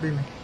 também. mãe.